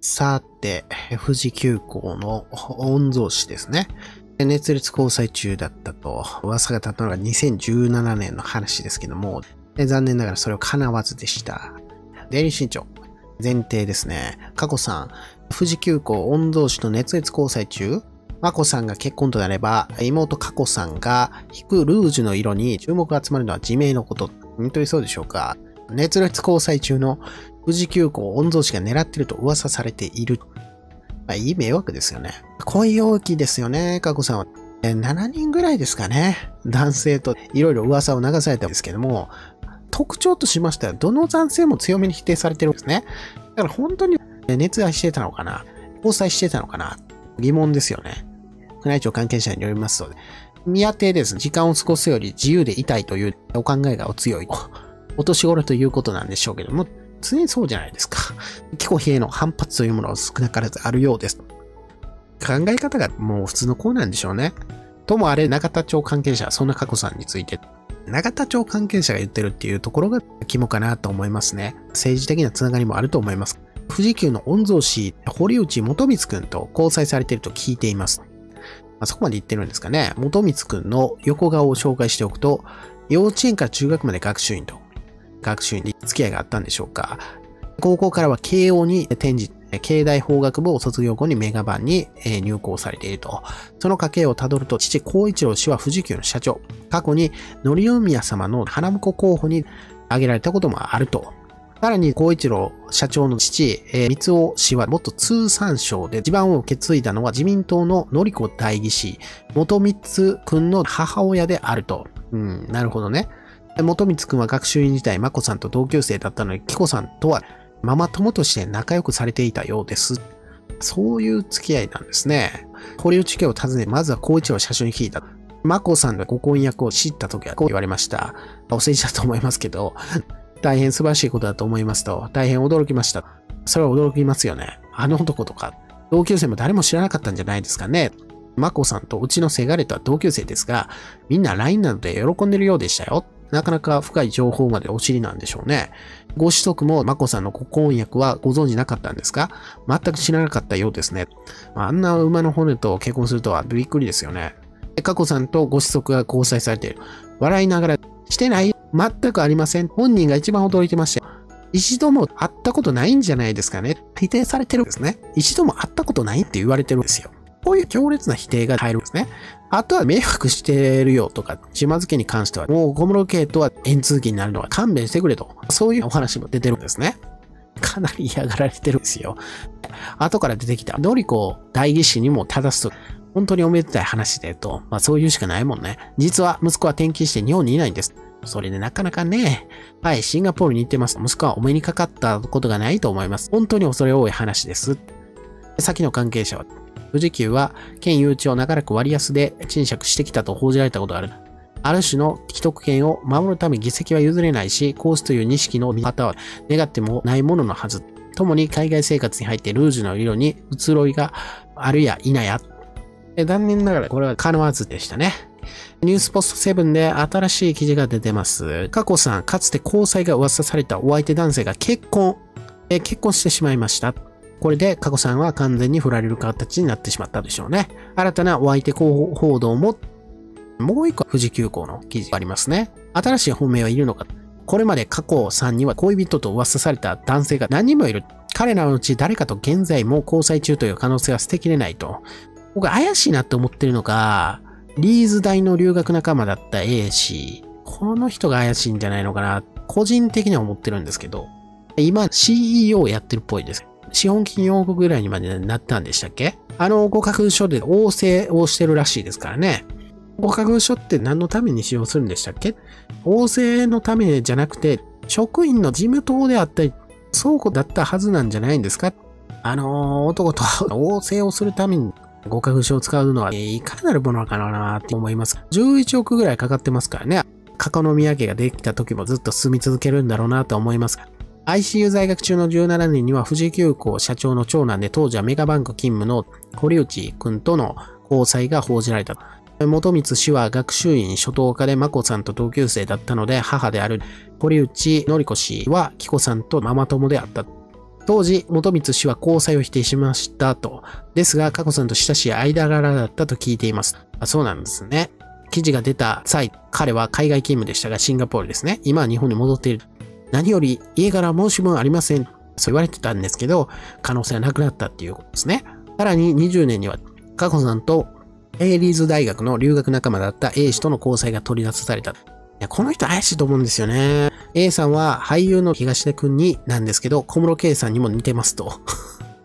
さて、富士急行の御曹司ですね。熱烈交際中だったと噂が立ったのが2017年の話ですけども、残念ながらそれを叶わずでした。デイリー新潮。前提ですね。過去さん、富士急行御曹司と熱烈交際中？マコさんが結婚となれば、妹カコさんが引くルージュの色に注目が集まるのは自明のこと。本当にそうでしょうか？熱烈交際中の富士急行御曹司が狙っていると噂されている。まあ、いい迷惑ですよね。恋大きいですよね、カコさんは。7人ぐらいですかね。男性といろいろ噂を流されたんですけども、特徴としましては、どの男性も強めに否定されてるんですね。だから本当に熱愛してたのかな？交際してたのかな？疑問ですよね。宮内庁関係者によりますと、宮邸です。時間を過ごすより自由でいたいというお考えがお強い。お年頃ということなんでしょうけども、常にそうじゃないですか。気候への反発というものは少なからずあるようです。考え方がもう普通の子なんでしょうね。ともあれ、中田町関係者、そんな過去さんについて、中田町関係者が言ってるっていうところが 肝かなと思いますね。政治的なつながりもあると思います。富士急の御曹司、堀内元光くんと交際されていると聞いています。あ、そこまで言ってるんですかね。元光くんの横顔を紹介しておくと、幼稚園から中学まで学習院と、学習院に付き合いがあったんでしょうか。高校からは慶応に転じ、経大法学部を卒業後にメガバンに入校されていると。その家系をたどると、父光一郎氏は富士急の社長。過去に、則宮様の花婿候補に挙げられたこともあると。さらに、光一郎社長の父、えー、三尾氏は元通産省で地盤を受け継いだのは自民党ののりこ代議士、元光くんの母親であると。うん、なるほどね。元光くんは学習院時代、まこさんと同級生だったのに、キコさんとはママ友として仲良くされていたようです。そういう付き合いなんですね。堀内家を訪ね、まずは光一郎社長に聞いた。マコさんがご婚約を知った時はこう言われました。お世辞だと思いますけど、大変素晴らしいことだと思いますと、大変驚きました。それは驚きますよね。あの男とか、同級生も誰も知らなかったんじゃないですかね。マコさんとうちのせがれとは同級生ですが、みんな LINE などで喜んでるようでしたよ。なかなか深い情報までお知りなんでしょうね。ご子息もマコさんのご婚約はご存知なかったんですか？全く知らなかったようですね。あんな馬の骨と結婚するとはびっくりですよね。カコさんとご子息が交際されている。笑いながら、してない全くありません。本人が一番驚いてました。一度も会ったことないんじゃないですかね。否定されてるんですね。一度も会ったことないって言われてるんですよ。こういう強烈な否定が入るんですね。あとは迷惑してるよとか、島津家に関しては、もう小室家とは円通期になるのは勘弁してくれと。そういうお話も出てるんですね。かなり嫌がられてるんですよ。後から出てきた、のりこ代議士にも正すと、本当におめでたい話でと、まあそういうしかないもんね。実は息子は転勤して日本にいないんです。それでなかなかね、はい、シンガポールに行ってます。息子はお目にかかったことがないと思います。本当に恐れ多い話です。先の関係者は、富士急は県誘致を長らく割安で賃借してきたと報じられたことがある。ある種の既得権を守るため議席は譲れないし、コースという認識の見方は願ってもないもののはず。共に海外生活に入ってルージュの色に移ろいがあるや否や。残念ながらこれは叶わずでしたね。ニュースポスト7で新しい記事が出てます。過去さん、かつて交際が噂されたお相手男性が結婚、え結婚してしまいました。これで、過去さんは完全に振られる形になってしまったでしょうね。新たなお相手候補報道も、もう一個富士急行の記事がありますね。新しい本命はいるのかこれまで過去さんには恋人と噂された男性が何人もいる。彼らのうち誰かと現在も交際中という可能性は捨てきれないと。僕怪しいなって思ってるのが、リーズ大の留学仲間だった A 氏、この人が怪しいんじゃないのかな、個人的には思ってるんですけど、今 CEO やってるっぽいです。資本金4億ぐらいにまでなったんでしたっけ？あの合格書で応請をしてるらしいですからね。合格書って何のために使用するんでしたっけ？応請のためじゃなくて、職員の事務等であったり、倉庫だったはずなんじゃないんですか？あのー、男と 応請をするために合格書を使うのは、いかなるものかなって思います。11億ぐらいかかってますからね。過去の宮家ができた時もずっと住み続けるんだろうなと思います。ICU 在学中の17年には富士急行社長の長男で当時はメガバンク勤務の堀内くんとの交際が報じられた。元光氏は学習院初等科で眞子さんと同級生だったので、母である堀内典子氏は紀子さんとママ友であった。当時、元光氏は交際を否定しましたと。ですが、佳子さんと親しい間柄だったと聞いています。あそうなんですね。記事が出た際、彼は海外勤務でしたが、シンガポールですね。今は日本に戻っている。何より家から申し分ありません。そう言われてたんですけど、可能性はなくなったっていうことですね。さらに20年には、佳子さんとエイリーズ大学の留学仲間だった A 氏との交際が取り出された。いや、この人怪しいと思うんですよね。A さんは俳優の東出くんになんですけど、小室圭さんにも似てますと。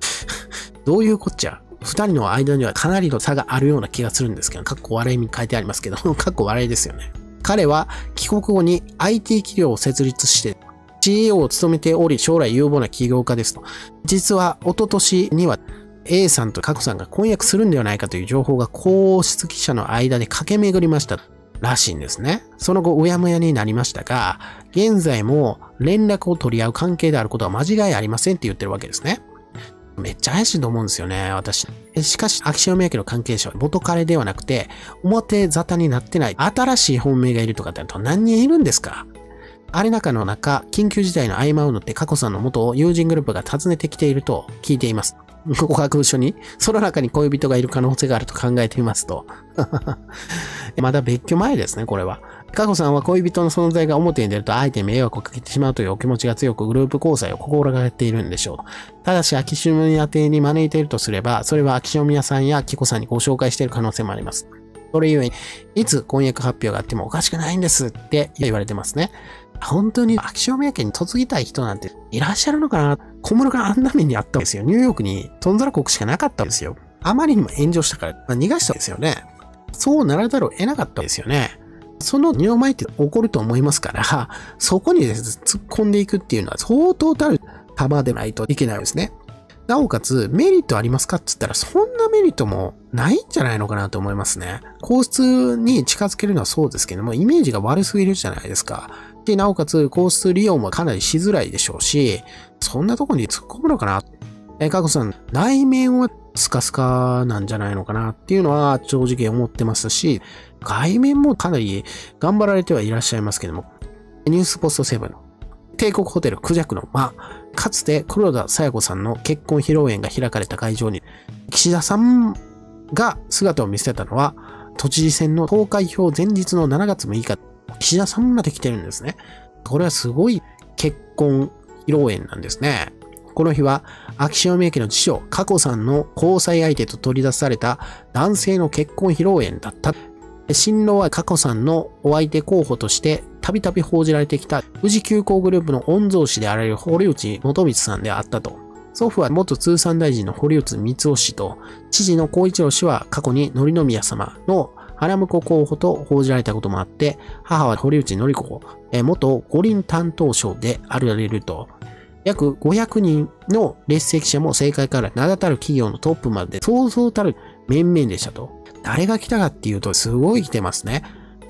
どういうこっちゃ？二人の間にはかなりの差があるような気がするんですけど、かっこ笑いに書いてありますけど、かっこ笑いですよね。彼は帰国後に IT 企業を設立して CEO を務めており、将来有望な起業家ですと。実は、一昨年には A さんとカコさんが婚約するんではないかという情報が皇室記者の間で駆け巡りました。らしいんですね。その後、うやむやになりましたが、現在も連絡を取り合う関係であることは間違いありませんって言ってるわけですね。めっちゃ怪しいと思うんですよね、私。しかし、秋潮宮家の関係者は元彼ではなくて、表沙汰になってない新しい本命がいるとかってあると何人いるんですか？あれ中の中、緊急事態の合間を縫って佳子さんの元を友人グループが訪ねてきていると聞いています。告白書に、その中に恋人がいる可能性があると考えてみますと。まだ別居前ですね、これは。佳子さんは恋人の存在が表に出ると相手に迷惑をかけてしまうというお気持ちが強くグループ交際を心がけているんでしょう。ただし、秋篠宮邸に招いているとすれば、それは秋篠宮さんや紀子さんにご紹介している可能性もあります。それゆえに、いつ婚約発表があってもおかしくないんですって言われてますね。本当に秋篠宮家に嫁ぎたい人なんていらっしゃるのかな？小室があんな目にあったんですよ。ニューヨークにトンザラ国しかなかったんですよ。あまりにも炎上したから、まあ、逃がしたんですよね。そうならざるを得なかったんですよね。その二の前って起こると思いますから、そこに、突っ込んでいくっていうのは相当たる幅でないといけないですね。なおかつ、メリットありますかって言ったら、そんなメリットもないんじゃないのかなと思いますね。皇室に近づけるのはそうですけども、イメージが悪すぎるじゃないですか。で、なおかつ、皇室利用もかなりしづらいでしょうし、そんなとこに突っ込むのかな？え、かこさん、内面はスカスカなんじゃないのかなっていうのは正直思ってますし、外面もかなり頑張られてはいらっしゃいますけども、ニュースポストセブン、帝国ホテルクジャクの間、かつて黒田沙耶子さんの結婚披露宴が開かれた会場に、岸田さんが姿を見せたのは、都知事選の投開票前日の7月6日、岸田さんまで来てるんですね。これはすごい結婚披露宴なんですね。この日は、秋篠宮家の次女、佳子さんの交際相手と取り出された男性の結婚披露宴だった。新郎は佳子さんのお相手候補としてたびたび報じられてきた富士急行グループの御曹司であられる堀内元光さんであったと。祖父は元通産大臣の堀内光雄氏と、知事の孝一郎氏は過去に則宮様の花婿候補と報じられたこともあって、母は堀内則子、元五輪担当省であられると。約500人の列席者も政界から名だたる企業のトップまでそうそうたる面々でしたと。誰が来たかっていうとすごい来てますね。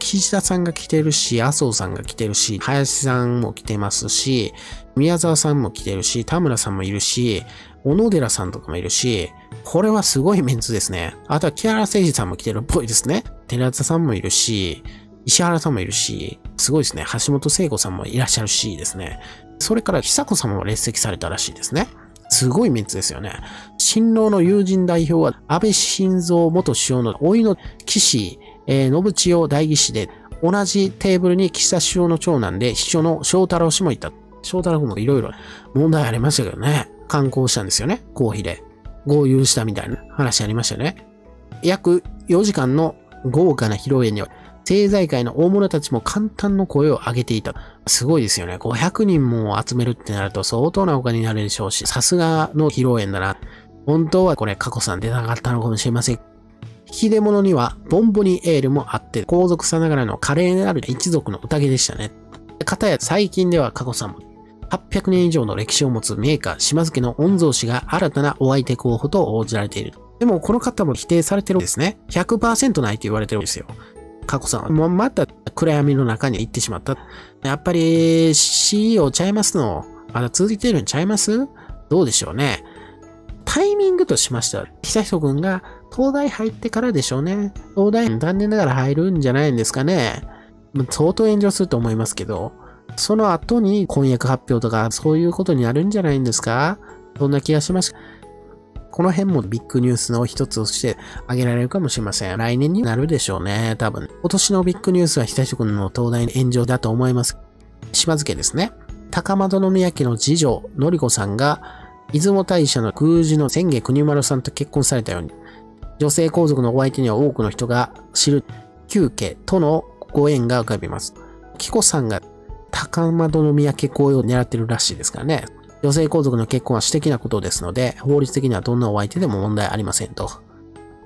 岸田さんが来てるし、麻生さんが来てるし、林さんも来てますし、宮沢さんも来てるし、田村さんもいるし、小野寺さんとかもいるし、これはすごいメンツですね。あとは木原誠二さんも来てるっぽいですね。寺田さんもいるし、石原さんもいるし、すごいですね。橋本聖子さんもいらっしゃるしですね。それから久子さんも列席されたらしいですね。すごいメンツですよね。新郎の友人代表は安倍晋三元首相の老いの岸、えー、信千代代議士で、同じテーブルに岸田首相の長男で秘書の翔太郎氏もいた。翔太郎君もいろいろ問題ありましたけどね。観光したんですよね。公費で。合流したみたいな話ありましたよね。約4時間の豪華な披露宴には、政財界の大物たちも簡単の声を上げていた。すごいですよね。500人も集めるってなると相当なお金になるでしょうし、さすがの披露宴だな。本当はこれ、過去さん出なかったのかもしれません。引き出物には、ボンボニエールもあって、皇族さながらの華麗なる一族の宴でしたね。かたや最近では過去さんも、800年以上の歴史を持つメーカー、島津家の御曹司が新たなお相手候補と応じられている。でも、この方も否定されてるんですね。100%ないと言われてるんですよ。過去さんは、もうまた暗闇の中に行ってしまった。やっぱり CEO ちゃいますの。まだ続いてるんちゃいます？どうでしょうね。タイミングとしましては、久人君が東大入ってからでしょうね。東大残念ながら入るんじゃないんですかね。相当炎上すると思いますけど、その後に婚約発表とかそういうことになるんじゃないんですか？そんな気がします。この辺もビッグニュースの一つとして挙げられるかもしれません。来年になるでしょうね、多分。今年のビッグニュースは久しくんの東大炎上だと思います。島津家ですね。高円宮家の次女、のりこさんが、出雲大社の宮司の千家国丸さんと結婚されたように、女性皇族のお相手には多くの人が知る旧家とのご縁が浮かびます。紀子さんが高円宮家公を狙ってるらしいですからね。女性皇族の結婚は私的なことですので、法律的にはどんなお相手でも問題ありませんと。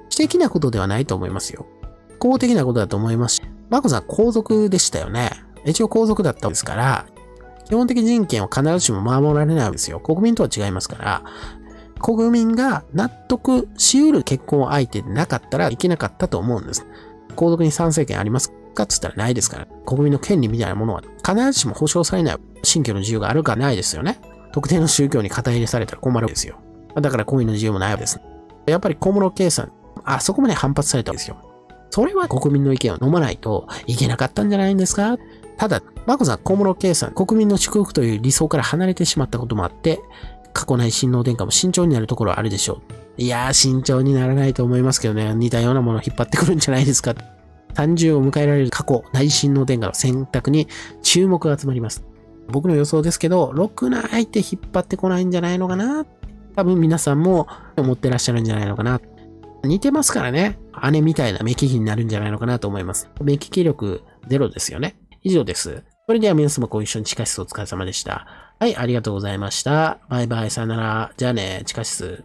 私的なことではないと思いますよ。公的なことだと思いますし、マコさん皇族でしたよね。一応皇族だったんですから、基本的人権は必ずしも守られないんですよ。国民とは違いますから、国民が納得し得る結婚相手でなかったらいけなかったと思うんです。皇族に賛成権ありますかって言ったらないですから、国民の権利みたいなものは必ずしも保障されない信教の自由があるかないですよね。特定の宗教に肩入れされたら困るんですよ。だから国民の自由もないわけです。やっぱり小室圭さん、あそこまで反発されたんですよ。それは国民の意見を飲まないといけなかったんじゃないんですか？ただ、マコさん、小室圭さん、国民の祝福という理想から離れてしまったこともあって、過去ない親王殿下も慎重になるところはあるでしょう。いやー、慎重にならないと思いますけどね、似たようなものを引っ張ってくるんじゃないですか。30を迎えられる過去、内親王殿下の選択に注目が集まります。僕の予想ですけど、ろくな相手引っ張ってこないんじゃないのかな。多分皆さんも思ってらっしゃるんじゃないのかな。似てますからね。姉みたいな目利きになるんじゃないのかなと思います。目利き力ゼロですよね。以上です。それでは皆様ご一緒に地下室お疲れ様でした。はい、ありがとうございました。バイバイ、さよなら。じゃあね、地下室。